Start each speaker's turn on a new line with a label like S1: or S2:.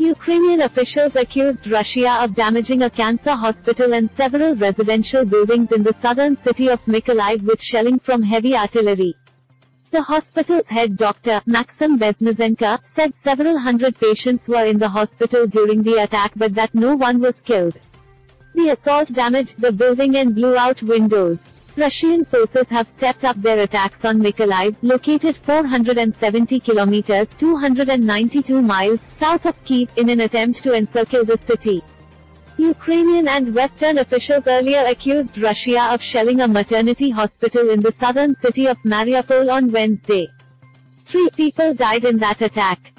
S1: Ukrainian officials accused Russia of damaging a cancer hospital and several residential buildings in the southern city of Mykolaiv with shelling from heavy artillery. The hospital's head doctor, Maxim Besnezenko, said several hundred patients were in the hospital during the attack but that no one was killed. The assault damaged the building and blew out windows. Russian forces have stepped up their attacks on Mykolaiv, located 470 kilometers 292 miles south of Kiev, in an attempt to encircle the city. Ukrainian and Western officials earlier accused Russia of shelling a maternity hospital in the southern city of Mariupol on Wednesday. Three people died in that attack.